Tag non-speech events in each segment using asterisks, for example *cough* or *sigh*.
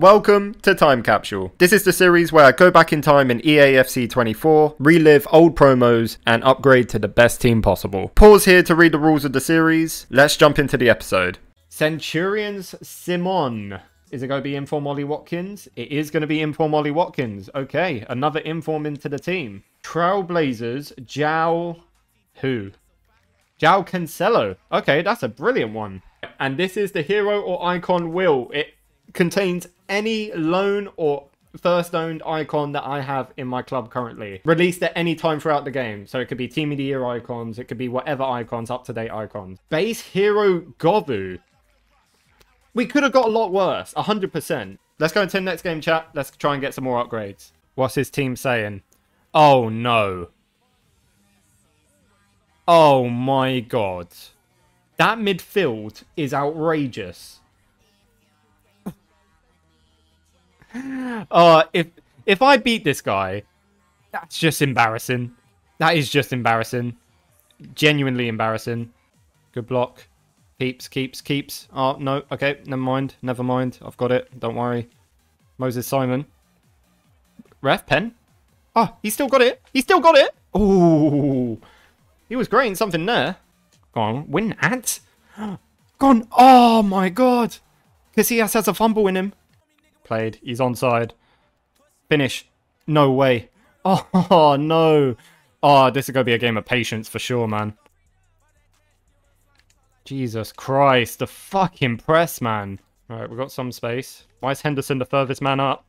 Welcome to Time Capsule. This is the series where I go back in time in EAFC 24, relive old promos, and upgrade to the best team possible. Pause here to read the rules of the series. Let's jump into the episode. Centurions Simon. Is it going to be Inform Ollie Watkins? It is going to be Inform Ollie Watkins. Okay, another Inform into the team. Trailblazers, Jao Who? João Cancelo. Okay, that's a brilliant one. And this is the hero or icon wheel. It contains any loan or first owned icon that I have in my club currently. Released at any time throughout the game. So it could be Team of the Year icons, it could be whatever icons, up to date icons. Base Hero Govou. We could have got a lot worse, 100%. Let's go into the next game, chat. Let's try and get some more upgrades. What's his team saying? Oh no. Oh my god. That midfield is outrageous. Uh, if if I beat this guy, that's just embarrassing. That is just embarrassing. Genuinely embarrassing. Good block. Keeps, keeps, keeps. Oh, no. Okay, never mind. Never mind. I've got it. Don't worry. Moses Simon. Ref, pen. Oh, he still got it. He still got it. Ooh. He was great in something there. Go on. Win at. *gasps* Gone. Oh, my God. Casillas has a fumble in him played. He's onside. Finish. No way. *laughs* Oh, no. Oh, this is going to be a game of patience for sure, man. Jesus Christ. The fucking press, man. Alright, we've got some space. Why is Henderson the furthest man up?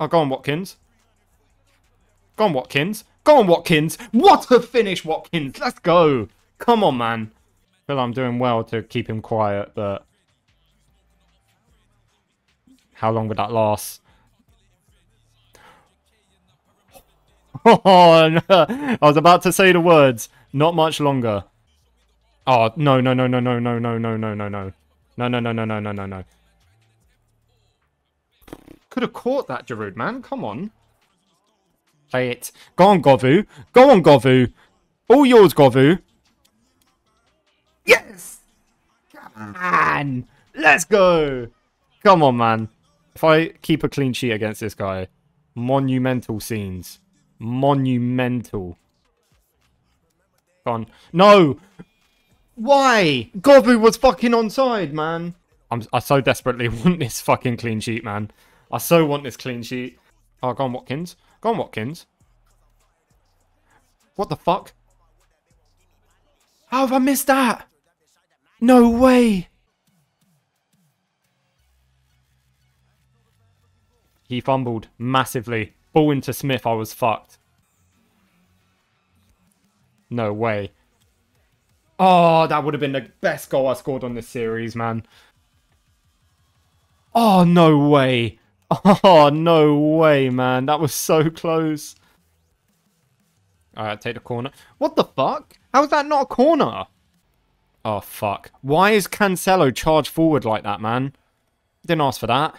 Oh, go on, Watkins. Go on, Watkins. Go on, Watkins. What a finish, Watkins. Let's go. Come on, man. I feel I'm doing well to keep him quiet, but... How long would that last? Oh, no. I was about to say the words. Not much longer. Oh, no, no, no, no, no, no, no, no, no, no, no. No, no, no, no, no, no, no, no. Could have caught that, Giroud, man. Come on. Play it. Go on, Govou. Go on, Govou. All yours, Govou. Yes! Come on. Let's go. Come on, man. If I keep a clean sheet against this guy, monumental scenes. Monumental. Gone. No! Why? Govou was fucking onside, man. I'm, I so desperately *laughs* want this fucking clean sheet, man. I so want this clean sheet. Oh, go on, Watkins. Go on, Watkins. What the fuck? How have I missed that? No way. He fumbled massively. Ball into Smith, I was fucked. No way. Oh, that would have been the best goal I scored on this series, man. Oh, no way. *laughs* Oh, no way, man. That was so close. Alright, take the corner. What the fuck? How is that not a corner? Oh, fuck. Why is Cancelo charged forward like that, man? Didn't ask for that.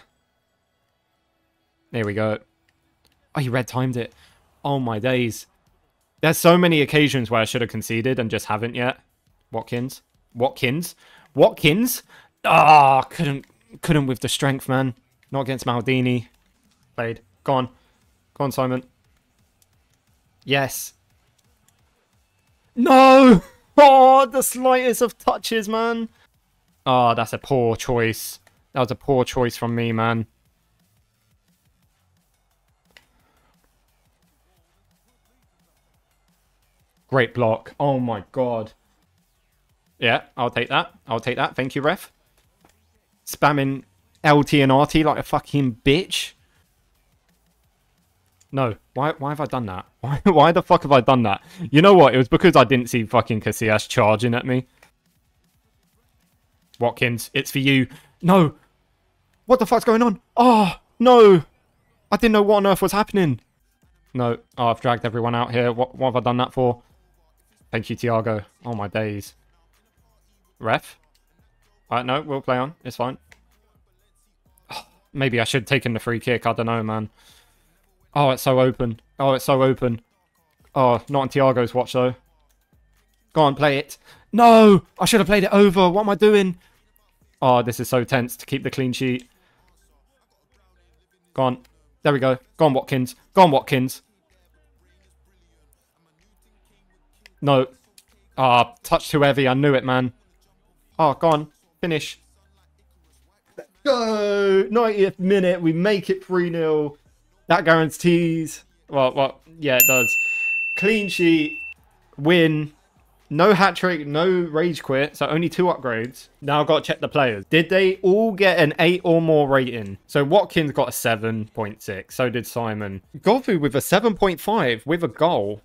There we go. Oh, he red timed it. Oh my days. There's so many occasions where I should have conceded and just haven't yet. Watkins. Watkins. Watkins. Ah, oh, couldn't couldn't with the strength, man. Not against Maldini. Played. Gone. on. Go on, Simon. Yes. No! *laughs* Oh, the slightest of touches, man. Oh, that's a poor choice. That was a poor choice from me, man. Great block. Oh my god. Yeah, I'll take that. I'll take that. Thank you, ref. Spamming LT and RT like a fucking bitch. No. Why why have I done that? *laughs* Why why the fuck have I done that? You know what? It was because I didn't see fucking Casillas charging at me. Watkins, it's for you. No. What the fuck's going on? Oh, no. I didn't know what on earth was happening. No. Oh, I've dragged everyone out here. What, what have I done that for? Thank you, Tiago. Oh, my days. Ref? Alright, no, we'll play on. It's fine. Oh, maybe I should have taken the free kick. I don't know, man. Oh, it's so open. Oh, it's so open. Oh, not on Tiago's watch, though. Go on, play it. No! I should have played it over. What am I doing? Oh, this is so tense to keep the clean sheet. Go on. There we go. Go on, Watkins. Go on, Watkins. No. Ah, oh, touch too heavy. I knew it, man. Oh, go on. Finish. Let's go. 90th minute. We make it 3-0. That guarantees... Well, well, yeah, it does. Clean sheet. Win. No hat trick, no rage quit, so only two upgrades. Now I've got to check the players. Did they all get an 8 or more rating? So Watkins got a 7.6, so did Simon. Govou with a 7.5 with a goal.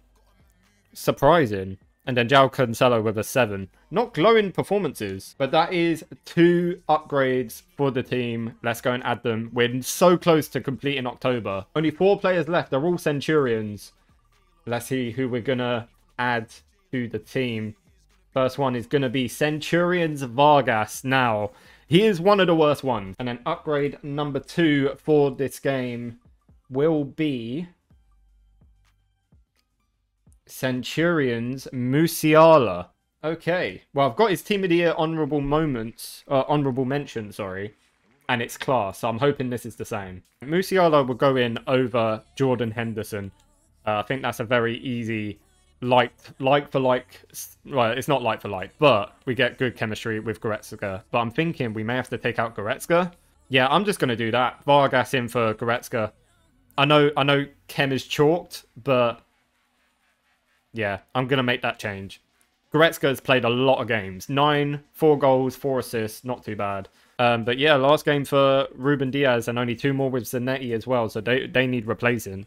Surprising. And then João Cancelo with a 7. Not glowing performances, but that is two upgrades for the team. Let's go and add them. We're so close to completing October. Only four players left. They're all Centurions. Let's see who we're going to add to the team. First one is going to be Centurions Vargas. Now, he is one of the worst ones. And then upgrade number two for this game will be Centurions Musiala. Okay. Well, I've got his Team of the Year honourable moments, uh, honourable mention, sorry. And it's class, so I'm hoping this is the same. Musiala will go in over Jordan Henderson. Uh, I think that's a very easy like like for like well it's not like for like but we get good chemistry with Goretzka but I'm thinking we may have to take out Goretzka yeah I'm just gonna do that Vargas in for Goretzka I know I know Chem is chalked but yeah I'm gonna make that change. Goretzka has played a lot of games. Nine four goals four assists not too bad. Um, but yeah last game for Ruben Dias and only two more with Zanetti as well so they, they need replacing